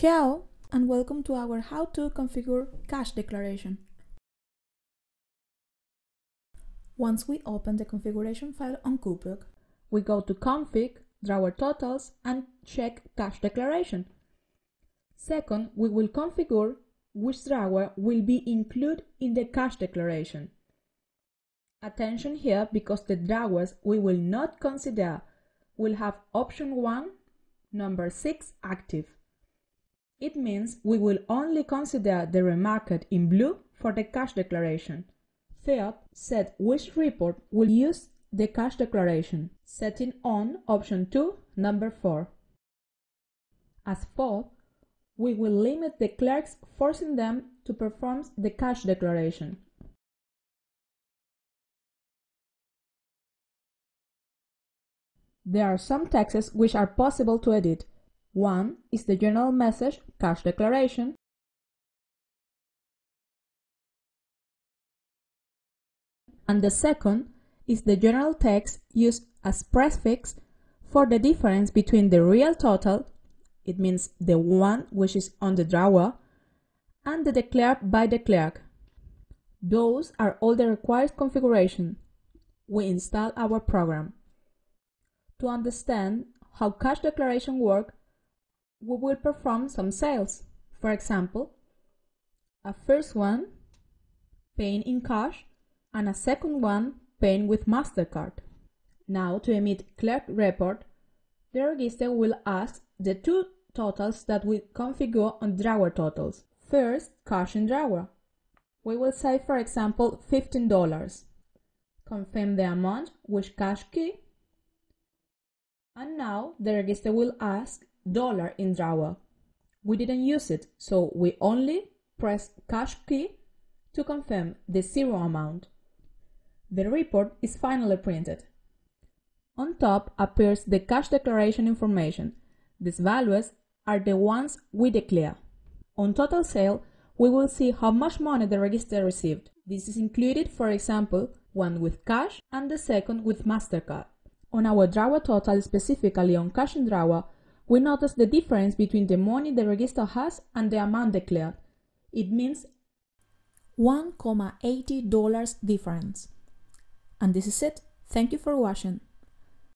Ciao and welcome to our how to configure cash declaration. Once we open the configuration file on Cookbook, we go to config, drawer totals and check cash declaration. Second, we will configure which drawer will be included in the cash declaration. Attention here because the drawers we will not consider will have option 1, number 6 active. It means we will only consider the remarked in blue for the cash declaration. Third, set which report will use the cash declaration, setting on option 2, number 4. As fourth, we will limit the clerks forcing them to perform the cash declaration. There are some texts which are possible to edit, one is the general message cash declaration. And the second is the general text used as prefix for the difference between the real total, it means the one which is on the drawer, and the declared by the clerk. Those are all the required configuration. We install our program. To understand how cash declaration work, we will perform some sales. For example, a first one paying in cash and a second one paying with MasterCard. Now to emit clerk report, the register will ask the two totals that we configure on drawer totals. First, cash in drawer. We will say, for example, $15. Confirm the amount with cash key. And now the register will ask dollar in drawer. We didn't use it, so we only press cash key to confirm the zero amount. The report is finally printed. On top appears the cash declaration information. These values are the ones we declare. On total sale, we will see how much money the register received. This is included, for example, one with cash and the second with MasterCard. On our drawer total, specifically on cash in drawer, we notice the difference between the money the register has and the amount declared. It means $1.80 difference. And this is it. Thank you for watching.